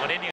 What did you